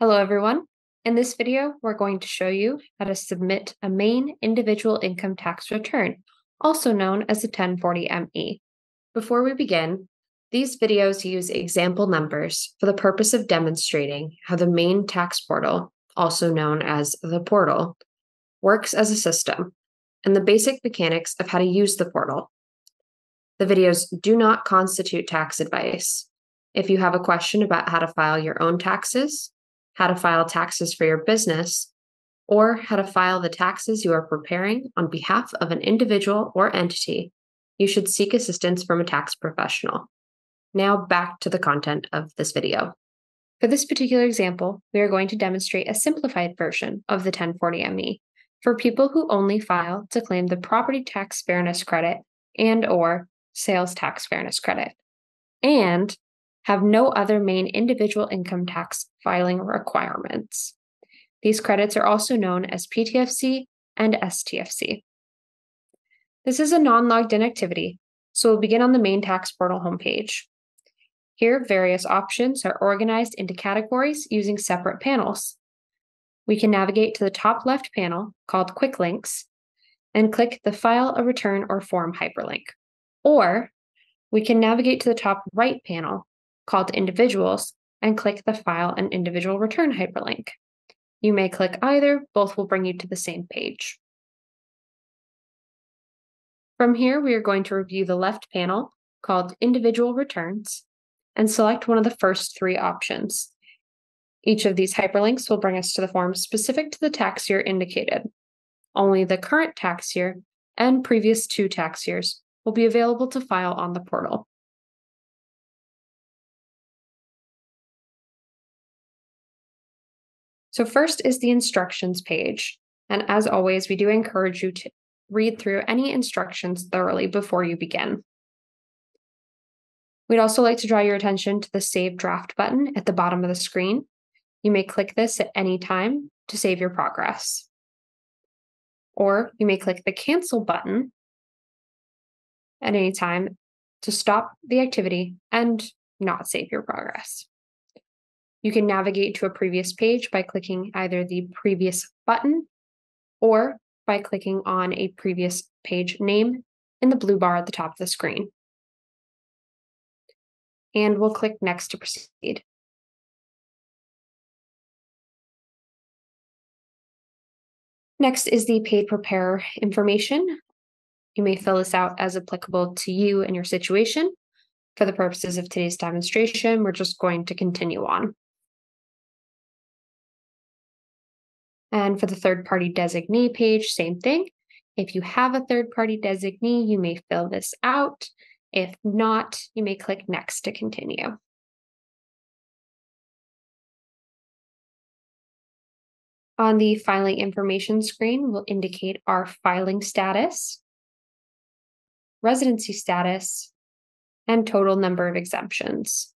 Hello everyone. In this video, we're going to show you how to submit a Maine individual income tax return, also known as a 1040-ME. Before we begin, these videos use example numbers for the purpose of demonstrating how the Maine tax portal, also known as the portal, works as a system and the basic mechanics of how to use the portal. The videos do not constitute tax advice. If you have a question about how to file your own taxes, how to file taxes for your business, or how to file the taxes you are preparing on behalf of an individual or entity, you should seek assistance from a tax professional. Now back to the content of this video. For this particular example, we are going to demonstrate a simplified version of the 1040-ME for people who only file to claim the property tax fairness credit and or sales tax fairness credit, and have no other Maine individual income tax filing requirements. These credits are also known as PTFC and STFC. This is a non logged in activity, so we'll begin on the Maine tax portal homepage. Here, various options are organized into categories using separate panels. We can navigate to the top left panel called Quick Links and click the File a Return or Form hyperlink. Or we can navigate to the top right panel called Individuals and click the File an Individual Return hyperlink. You may click either, both will bring you to the same page. From here, we are going to review the left panel called Individual Returns and select one of the first three options. Each of these hyperlinks will bring us to the form specific to the tax year indicated. Only the current tax year and previous two tax years will be available to file on the portal. So, first is the instructions page. And as always, we do encourage you to read through any instructions thoroughly before you begin. We'd also like to draw your attention to the Save Draft button at the bottom of the screen. You may click this at any time to save your progress. Or you may click the Cancel button at any time to stop the activity and not save your progress. You can navigate to a previous page by clicking either the previous button or by clicking on a previous page name in the blue bar at the top of the screen. And we'll click Next to proceed. Next is the paid preparer information. You may fill this out as applicable to you and your situation. For the purposes of today's demonstration, we're just going to continue on. And for the third party designee page, same thing. If you have a third party designee, you may fill this out. If not, you may click next to continue. On the filing information screen, will indicate our filing status, residency status, and total number of exemptions.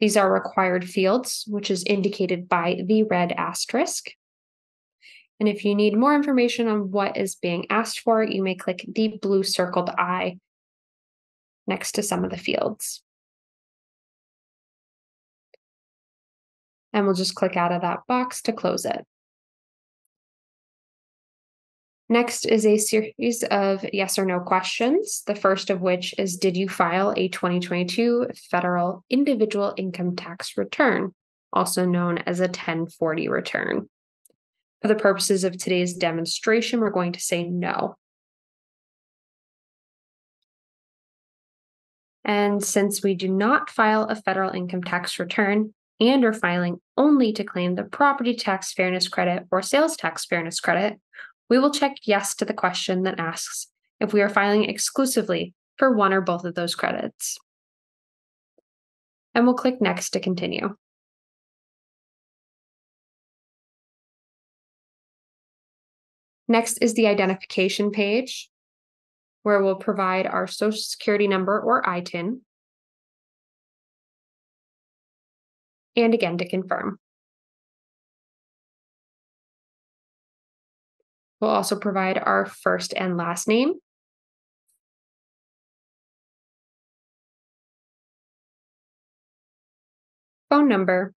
These are required fields, which is indicated by the red asterisk. And if you need more information on what is being asked for, you may click the blue circled I next to some of the fields. And we'll just click out of that box to close it. Next is a series of yes or no questions. The first of which is Did you file a 2022 federal individual income tax return, also known as a 1040 return? For the purposes of today's demonstration, we're going to say no. And since we do not file a federal income tax return and are filing only to claim the property tax fairness credit or sales tax fairness credit, we will check yes to the question that asks if we are filing exclusively for one or both of those credits. And we'll click next to continue. Next is the identification page, where we'll provide our social security number or ITIN. And again, to confirm. We'll also provide our first and last name. Phone number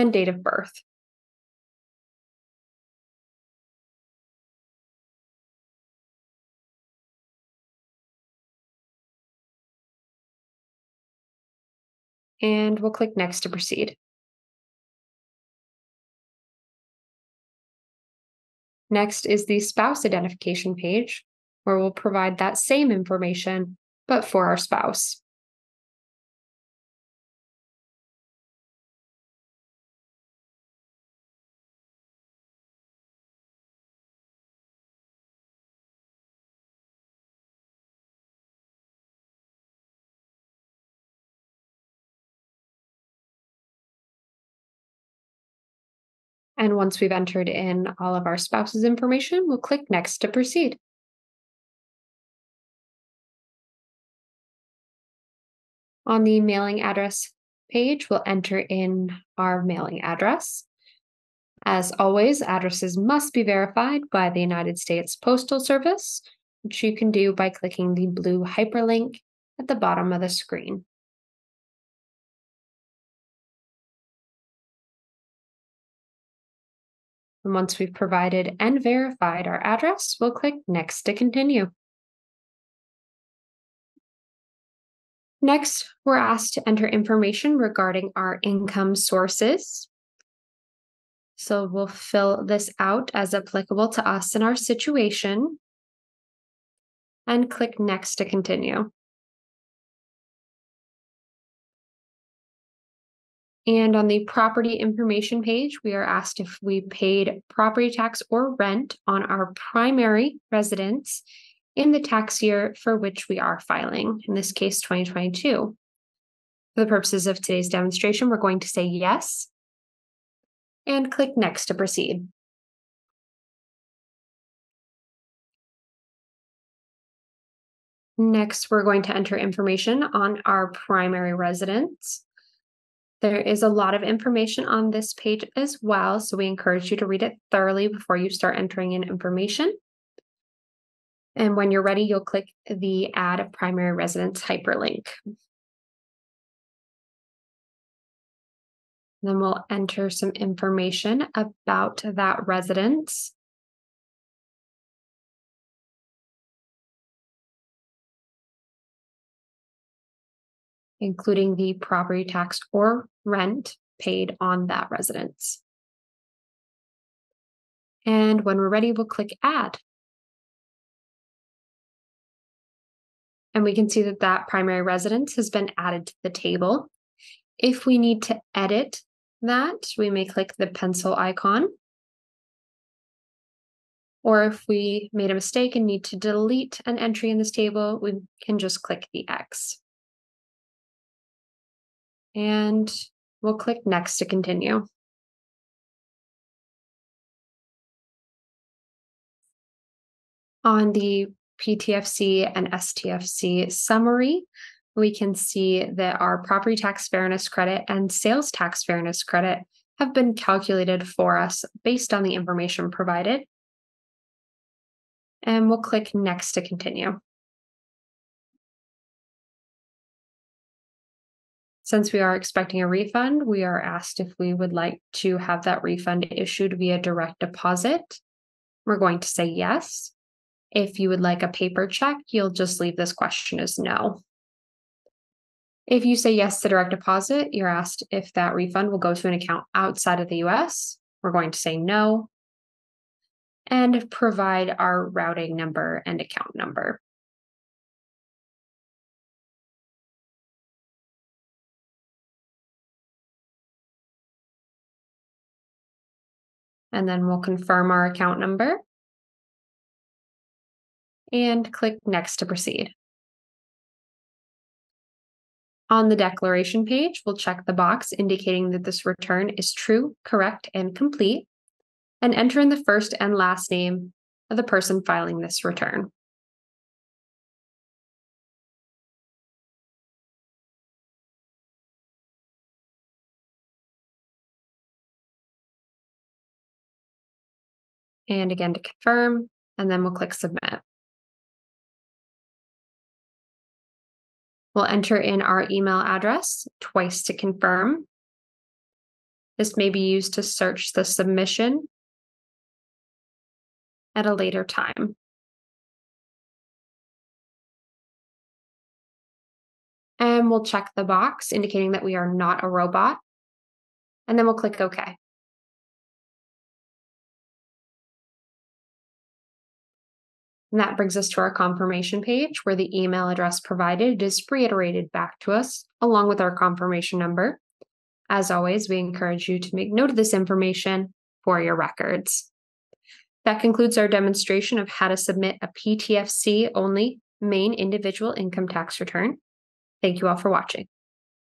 and date of birth. And we'll click Next to proceed. Next is the spouse identification page, where we'll provide that same information, but for our spouse. And once we've entered in all of our spouse's information, we'll click Next to proceed. On the mailing address page, we'll enter in our mailing address. As always, addresses must be verified by the United States Postal Service, which you can do by clicking the blue hyperlink at the bottom of the screen. And once we've provided and verified our address, we'll click Next to continue. Next, we're asked to enter information regarding our income sources. So we'll fill this out as applicable to us in our situation and click Next to continue. And on the property information page, we are asked if we paid property tax or rent on our primary residence in the tax year for which we are filing, in this case, 2022. For the purposes of today's demonstration, we're going to say yes and click Next to proceed. Next, we're going to enter information on our primary residence. There is a lot of information on this page as well, so we encourage you to read it thoroughly before you start entering in information. And when you're ready, you'll click the Add a Primary Residence hyperlink. Then we'll enter some information about that residence. Including the property tax or rent paid on that residence. And when we're ready, we'll click Add. And we can see that that primary residence has been added to the table. If we need to edit that, we may click the pencil icon. Or if we made a mistake and need to delete an entry in this table, we can just click the X and we'll click next to continue. On the PTFC and STFC summary, we can see that our property tax fairness credit and sales tax fairness credit have been calculated for us based on the information provided. And we'll click next to continue. Since we are expecting a refund, we are asked if we would like to have that refund issued via direct deposit. We're going to say yes. If you would like a paper check, you'll just leave this question as no. If you say yes to direct deposit, you're asked if that refund will go to an account outside of the US. We're going to say no. And provide our routing number and account number. And then we'll confirm our account number and click Next to proceed. On the declaration page, we'll check the box indicating that this return is true, correct, and complete, and enter in the first and last name of the person filing this return. And again to confirm, and then we'll click submit. We'll enter in our email address twice to confirm. This may be used to search the submission at a later time. And we'll check the box indicating that we are not a robot. And then we'll click OK. And that brings us to our confirmation page where the email address provided is reiterated back to us along with our confirmation number. As always, we encourage you to make note of this information for your records. That concludes our demonstration of how to submit a PTFC only Maine individual income tax return. Thank you all for watching.